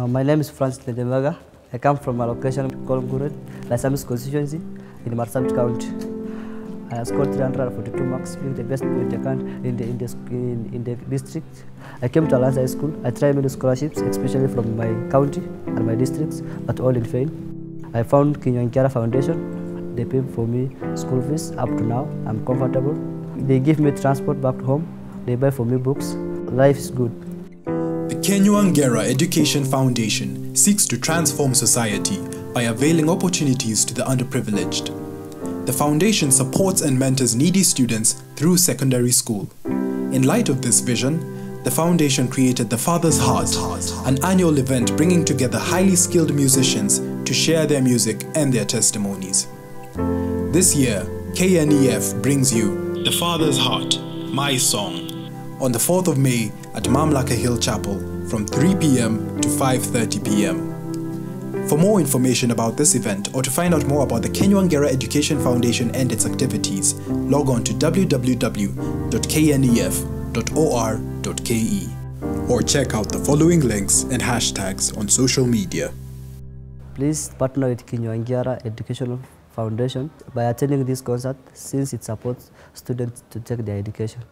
Uh, my name is Francis Lejemaga. I come from a location called Nguret, Laisamis constituency in Marsabit County. I scored 342 marks, being the best in the, in the, in the, in the district. I came to Alliance High School. I tried many scholarships, especially from my county and my districts, but all in vain. I found Kinyua Ngeera Foundation. They pay for me school fees up to now. I'm comfortable. They give me transport back home. They buy for me books. Life is good. The Education Foundation seeks to transform society by availing opportunities to the underprivileged. The foundation supports and mentors needy students through secondary school. In light of this vision, the foundation created the Father's Heart, an annual event bringing together highly skilled musicians to share their music and their testimonies. This year, KNEF brings you The Father's Heart, My Song, on the 4th of May at Mamlaka Hill Chapel from 3 p.m. to 5:30 p.m. For more information about this event or to find out more about the Kinyua Ngeera Education Foundation and its activities, log on to www.knef.or.ke or check out the following links and hashtags on social media. Please partner with Kinyua Ngeera Educational Foundation by attending this concert since it supports students to take their education.